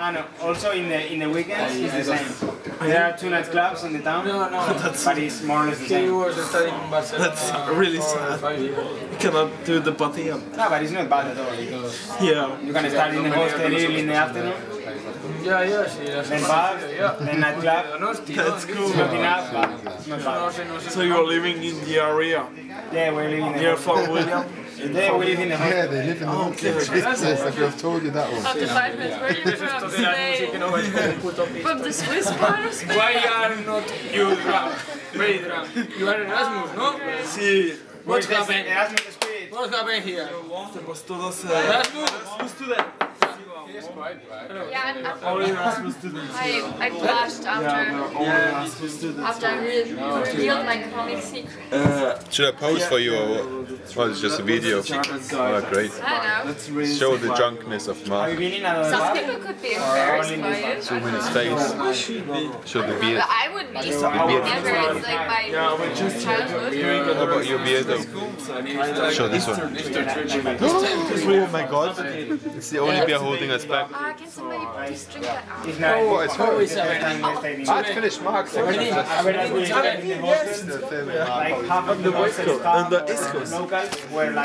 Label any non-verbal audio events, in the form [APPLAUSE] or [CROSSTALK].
Ah no. Also in the in the weekends it's the same. There are two nightclubs in the town. No, no. but it's more or less the He same. was studying in Barcelona That's really sad. You cannot do the party. up. No, but it's not bad at all. Because Yeah. you can start in the hostel early in the afternoon, Ya, ya, sí. la then semana pub, que ya. then nightclub. That's cool. It's not but not bad. sé, no sé. So you're living in the area Yeah, we're living in the near Fort William? [LAUGHS] Yeah, we live in the Yeah, they live in the Okay. Jesus, I could have told you that one. After five minutes, where are you from? Esto de la música Spain. no vais con puto piso. From the Swiss part of [LAUGHS] Spain? Why are not you drunk? Very drunk. You are Erasmus, no? Sí. What's happening? Erasmus Spirit. What's happening here? Pues todos. eh, Erasmus? Yeah, I'm, I'm, all Erasmus students. I, I blushed after, All Erasmus students. after I re- revealed my comic secret. Uh, Should I pose for you or well, it's just a video? Oh, great. I don't know. let's raise Show the drunkenness of Mark. been in another Some people could be embarrassed by it. Zoom in his face. Show the beard. But I wouldn't be. Never. It's like my yeah, we're just childhood. How about your beard though? Show this one. [GASPS] Oh my god. It's the only beer holding us back. Ah, can somebody please drink that out? Oh, it's her. It's the first time we're staying in. I'd finished Mark's section. I mean, as we stayed in the hostel, like half of the hostel staff and the or East Coast. locals were like.